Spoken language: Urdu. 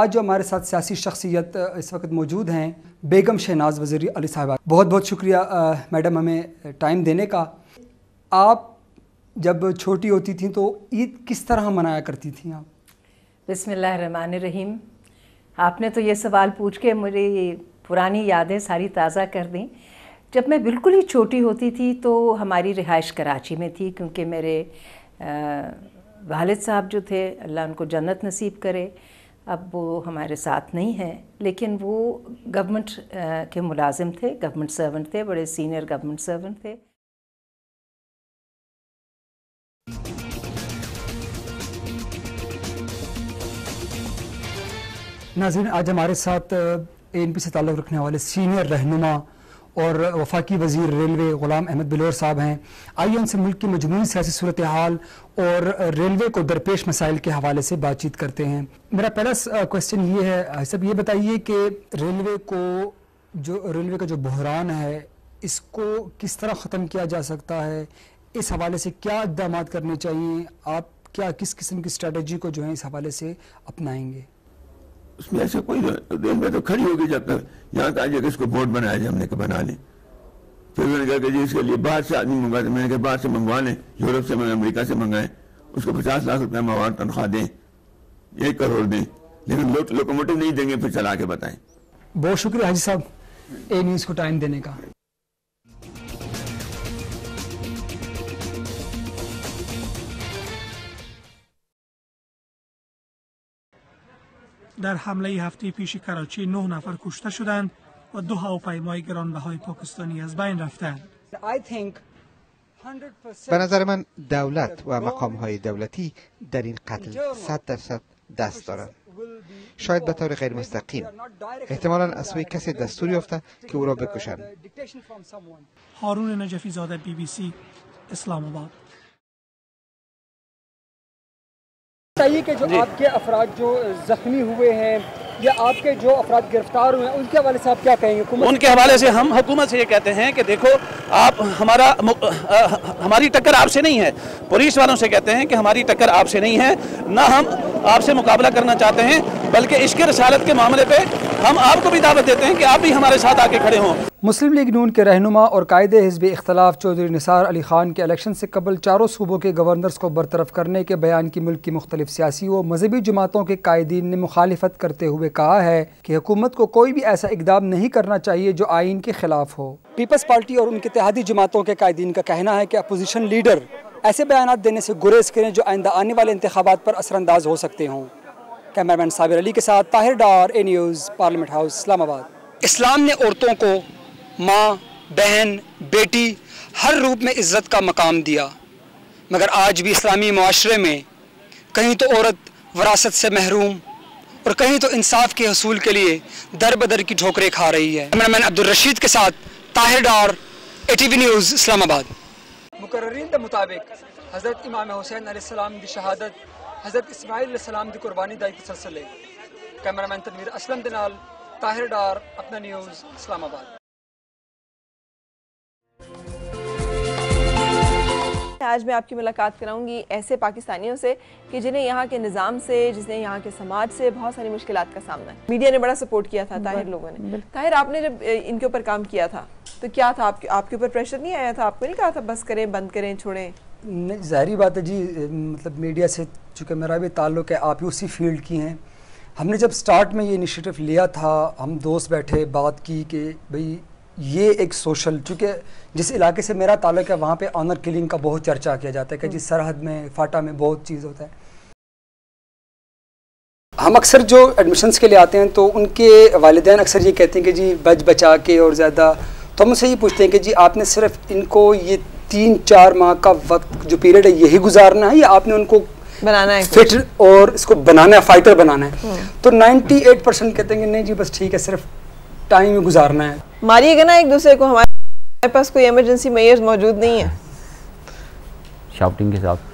آج جو ہمارے ساتھ سیاسی شخصیت اس وقت موجود ہیں، بیگم شہناز وزیری علی صاحبہ بہت بہت شکریہ میڈم، ہمیں ٹائم دینے کا۔ آپ جب چھوٹی ہوتی تھیں تو عید کس طرح منایا کرتی تھیں آپ؟ بسم اللہ الرحمن الرحیم۔ آپ نے تو یہ سوال پوچھ کے مجھے پرانی یادیں ساری تازہ کر دیں۔ جب میں بالکل ہی چھوٹی ہوتی تھی تو ہماری رہائش کراچی میں تھی، کیونکہ میرے والد صاحب جو تھے، اللہ ان کو جنت نصیب کرے۔ اب وہ ہمارے ساتھ نہیں ہیں لیکن وہ گورنمنٹ کے ملازم تھے گورنمنٹ سرونٹ تھے، بڑے سینئر گورنمنٹ سرونٹ تھے۔ ناظرین، آج ہمارے ساتھ اے این پی سے تعلق رکھنے والے سینئر رہنما اور وفاقی وزیر ریلوے غلام احمد بلور صاحب ہیں۔ آئیے ان سے ملک کی مجموعی سیاسی صورتحال اور ریلوے کو درپیش مسائل کے حوالے سے بات چیت کرتے ہیں۔ میرا پہلا کوشچن یہ ہے سب یہ بتائیے کہ ریلوے کو جو ریلوے کا جو بحران ہے، اس کو کس طرح ختم کیا جا سکتا ہے؟ اس حوالے سے کیا اقدامات کرنے چاہیے؟ آپ کیا کس قسم کی اسٹریٹجی کو جو ہے اس حوالے سے اپنائیں گے؟ اس میں ایسا کوئی میں تو کھڑی ہوگی جب تک یہاں کہا جائے کہ اس کو بورڈ بنایا جائے، ہم نے کہ بنا لیں۔ پھر میں نے کہا کہ جی اس کے لیے باہر سے آدمی منگواتے میں نے کہا باہر سے منگوا لیں، یورپ سے منگائیں، امریکہ سے منگائیں، اس کو پچاس لاکھ روپے ماہوار تنخواہ دیں، ایک کروڑ دیں۔ لیکن لوکوموٹو نہیں دیں گے، پھر چلا کے بتائیں۔ بہت شکریہ حاجی صاحب، اے نیوز کو ٹائم دینے کا۔ در حمله هفته پیش کراچی نه نفر کشته شدند و دو هواپیمای گرانبهای پاکستانی از بین رفتند. به نظر من دولت و مقام های دولتی در این قتل صد درصد دست دارند. شاید به طور غیر مستقیم احتمالا از سوی کسی دستور یافته که او را بکشند. Harun Najafizadeh B B C Islamabad بتائیے کہ جو آپ کے افراد جو زخمی ہوئے ہیں یا آپ کے جو افراد گرفتار ہوئے ہیں ان کے حوالے سے آپ کیا کہیں گے؟ ان کے حوالے سے ہم حکومت سے یہ کہتے ہیں کہ دیکھو آپ ہمارا ہماری ٹکر آپ سے نہیں ہے۔ پولیس والوں سے کہتے ہیں کہ ہماری ٹکر آپ سے نہیں ہے۔ نہ ہم آپ سے مقابلہ کرنا چاہتے ہیں بلکہ عشق رسالت کے معاملے پہ ہم آپ کو بھی دعوت دیتے ہیں کہ آپ بھی ہمارے ساتھ آ کے کھڑے ہوں۔ مسلم لیگ نون کے رہنما اور قائد حزب اختلاف چودھری نثار علی خان کے الیکشن سے قبل چاروں صوبوں کے گورنرز کو برطرف کرنے کے بیان کی ملک کی مختلف سیاسی و مذہبی جماعتوں کے قائدین نے مخالفت کرتے ہوئے کہا ہے کہ حکومت کو کوئی بھی ایسا اقدام نہیں کرنا چاہیے جو آئین کے خلاف ہو۔ پیپلز پارٹی اور ان کے اتحادی جماعتوں کے قائدین کا کہنا ہے کہ اپوزیشن لیڈر ایسے بیانات دینے سے گریز کریں جو آئندہ آنے والے انتخابات پر اثر انداز ہو سکتے ہوں۔ کیمرمین صابر علی کے ساتھ Tahir Dar, A news, parliament house, Islamabad. اسلام نے عورتوں کو ماں، بہن، بیٹی ہر روپ میں عزت کا مقام دیا۔ مگر آج بھی اسلامی معاشرے میں کہیں تو عورت وراثت سے محروم اور کہیں تو انصاف کے حصول کے لیے در بدر کی ٹھوکریں کھا رہی ہے۔ کیمرمین عبد الرشید کے ساتھ Tahir Dar A T V news Islamabad. مقررین کے مطابق حضرت امام حسین علیہ السلام کی شہادت، حضرت اسماعیل علیہ السلام کی قربانی دائی تسلسلے کیمرمین تنویر اسلم دنال طاہر ڈار، اپنا نیوز، اسلام آباد۔ آج میں آپ کی ملاقات کراؤں گی ایسے پاکستانیوں سے کہ جنہیں یہاں کے نظام سے جس نے یہاں کے سماج سے بہت ساری مشکلات کا سامنا ہے۔ میڈیا نے بڑا سپورٹ کیا تھا طاہر لوگوں نے۔ طاہر آپ نے جب ان کے اوپر کام کیا تھا تو کیا تھا؟ آپ کے اوپر پریشر نہیں آیا تھا؟ آپ کو نہیں کہا تھا بس کریں بند کریں چھوڑیں؟ نہیں ظاہری بات ہے جی مطلب میڈیا سے چونکہ میرا بھی تعلق ہے آپ ہی اسی فیلڈ کی ہیں۔ ہم نے جب سٹارٹ میں یہ انیشیٹو لیا تھا ہم دوست بیٹھے بات کی کہ بھئی یہ ایک سوشل چونکہ جس علاقے سے میرا تعلق ہے وہاں پہ آنر کلنگ کا بہت چرچا کیا جاتا ہے کہ جس سرحد میں فاٹا میں بہت چیز ہوتا ہے۔ ہم اکثر جو ایڈمیشنز کے لیے آتے ہیں تو ان کے والدین اکثر یہ کہتے ہیں کہ جی بچ بچا کے اور زیادہ۔ تو ہم سے یہ پوچھتے ہیں کہ جی آپ نے صرف ان کو یہ تین چار ماہ کا وقت جو پیریڈ ہے یہی گزارنا ہے یا آپ نے ان کو بنانا ہے فٹ اور اس کو بنانا ہے فائٹر بنانا ہے؟ تو نائنٹی ایٹ پرسینٹ کہتے ہیں کہ نہیں جی بس ٹھیک ہے صرف ٹائم میں گزارنا ہے۔ ماریے گا نا ایک دوسرے کو ہمارے پاس کوئی ایمرجنسی میئر موجود نہیں ہے۔ شاپٹنگ کے ساتھ۔